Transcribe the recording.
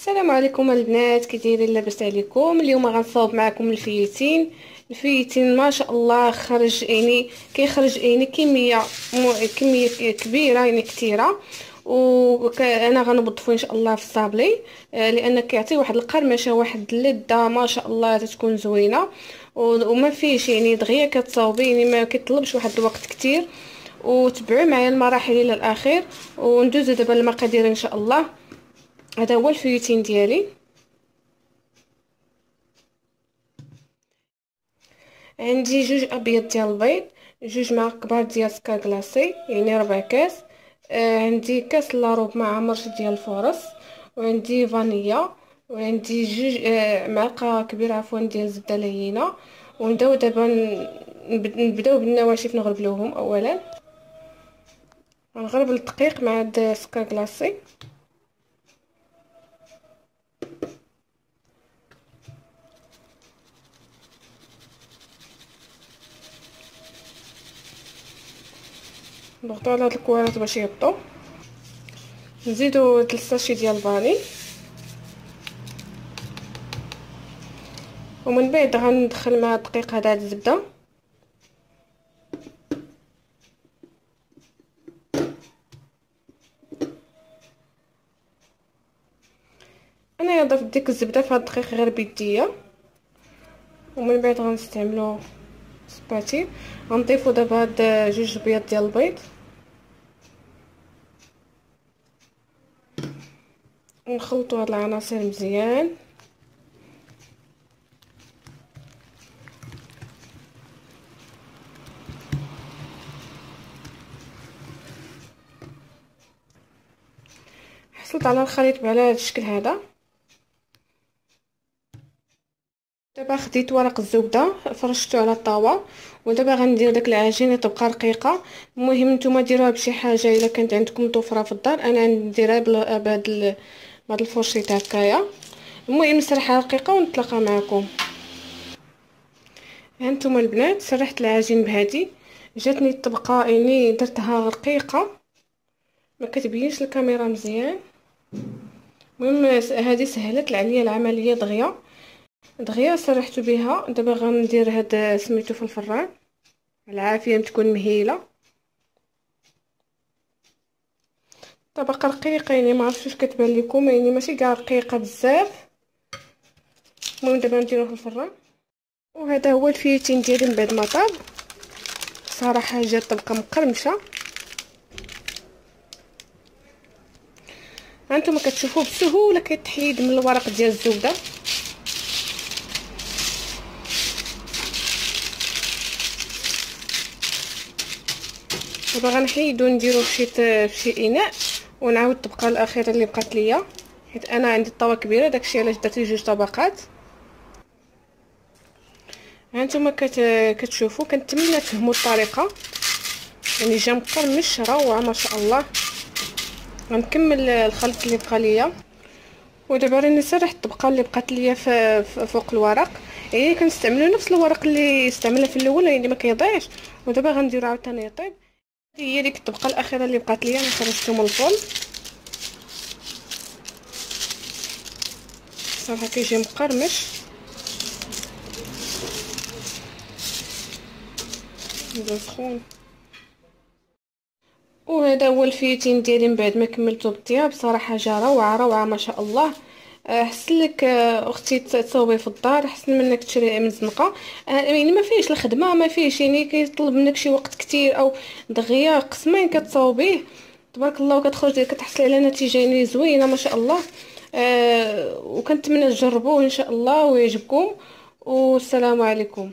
السلام عليكم البنات كي دايرين لاباس عليكم. اليوم غنصاوب معكم الفيتين الفيتين ما شاء الله خرج يعني كيخرج يعني كمية كمية كبيرة يعني كثيره وأنا غنوظفو إن شاء الله في الصابلي آه، لأن كيعطي واحد القرمشة واحد اللذة ما شاء الله تتكون زوينة. وما فيش يعني دغيا كتصاوبي يعني ما كيطلبش واحد الوقت كتير. وتبعوا معايا المراحل إلى الاخير وندوزو دابا المقادير إن شاء الله. هذا هو ال feuilletine ديالي. عندي جوج أبيض ديال البيض جوج معالق كبار ديال سكر glacé يعني ربع كاس. آه عندي كاس إلا ربع معمر ديال ال force وعندي فانيلا وعندي جوج آه معلقة كبيرة عفوا ديال الزبده لينة. ونبدأو دابا نبدأو بالنواشف نغربلوهم اولا. نغربل الدقيق مع السكر كلاصي نضغطو على هاد الكوارات باش يبطو نزيدو ثلاث ساشي ديال الفاني ومن بعد غندخل مع الدقيق هذا الزبدة. أنا ضفت ديك الزبدة في هاد الدقيق غير بيديا ومن بعد غنستعملو سباتي غنضيفو دابا هاد جوج بيض ديال البيض ونخلطو هاد العناصر مزيان حصلت على الخليط على هذا الشكل هذا دابا خديت ورق الزبدة فرشته على الطاوة ودابا غندير داك العجينه تبقى رقيقة. المهم نتوما ديروها بشي حاجة إلا كانت عندكم طفرة في الدار أنا نديرها بهاد بهاد الفرشيط هكايا. المهم نسرحها رقيقة ونتلاقى معكم. هانتوما البنات سرحت العجين بهادي. جاتني الطبقة يعني درتها رقيقة. ما كتبينش الكاميرا مزيان. المهم هذه سهلت عليا العملية دغيا. دغيا سرحت بها دابا غندير هاد سميتو في الفران. العافية تكون مهيلة. طبقه رقيقه يعني ما عرفتش واش كتبان لكم يعني ماشي كاع رقيقة بزاف. المهم دابا نديروه في الفران. وهذا هو الفيتين ديالي من بعد ما طاب صراحة جات طبقة مقرمشة. هانتوما كتشوفوه بسهولة كيتحيد من الورق ديال الزبدة. دابا غنحيدو نديرو فشي فشي إناء ونعاود الطبقة الأخيرة اللي بقات ليا. حيت أنا عندي الطاوه كبيرة داكشي علاش درت جوج طبقات. هانتوما كت... كتشوفوا كنتمنى تفهموا الطريقة. يعني جا مقرمش روعه ما شاء الله. غنكمل الخلط اللي بقى ليا. ودابا راني سرحت الطبقة اللي بقات ليا فوق الورق. يعني كنستعملوا نفس الورق اللي استعملها في الأول يعني ما كيضيعش. ودابا غنديرو عاوتاني يطيب هي ديك الطبقه الأخيرة اللي بقات ليا أنا خرجتهم من الفرن صراحة كيجي مقرمش. سخون. وهذا هو الفيتين ديالي من بعد ما كملته بالطياب صراحة جا روعه روعه ما شاء الله. احسن لك أختي تصوبي في الدار احسن من انك تشري من زنقة. يعني ما فيهش الخدمة ما فيهش يعني كيطلب منك شي وقت كتير أو دغيا قسمين كتصاوبيه تبارك الله وكتخرج كتحصلي على نتيجة يعني زوينة ما شاء الله. أه وكنتمنى تجربوه إن شاء الله ويعجبكم. والسلام عليكم.